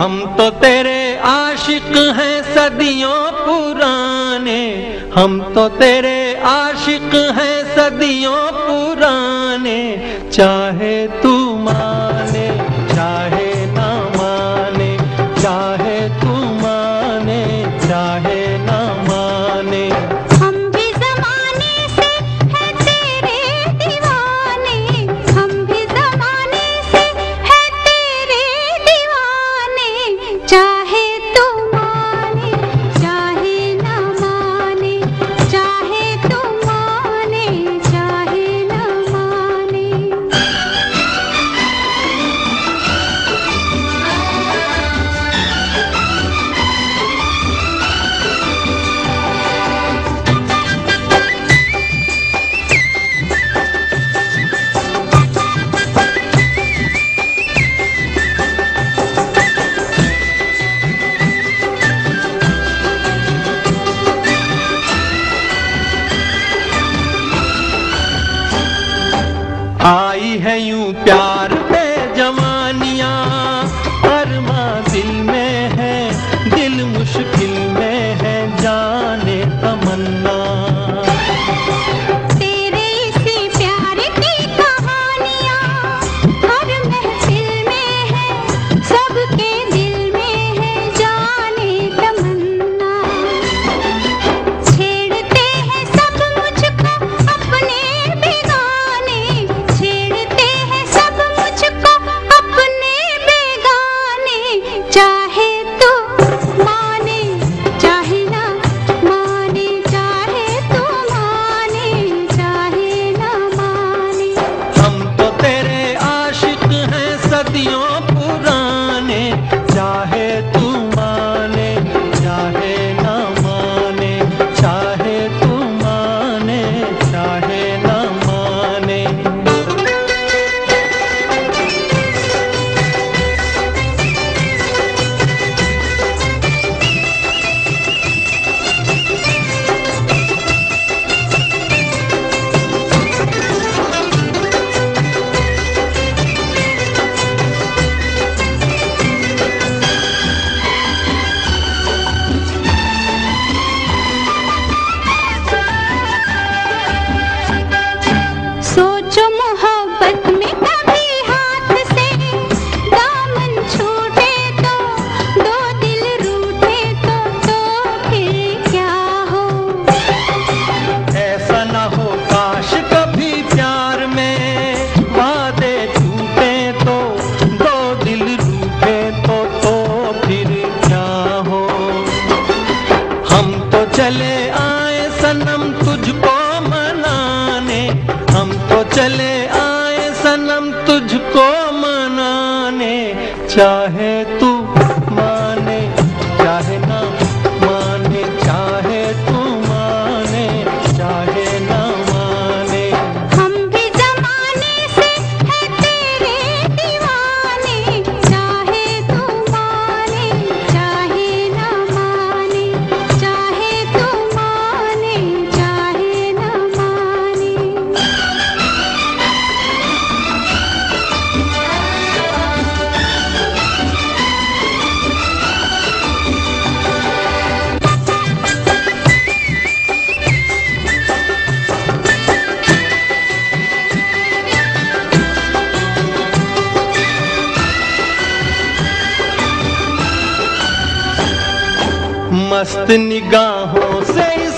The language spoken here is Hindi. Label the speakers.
Speaker 1: हम तो तेरे आशिक हैं सदियों पुराने।
Speaker 2: हम तो तेरे
Speaker 1: आशिक हैं सदियों पुराने। चाहे तू
Speaker 2: है
Speaker 1: यूँ प्यार। आए सनम तुझको मनाने चाहे तू मस्त निगाहों से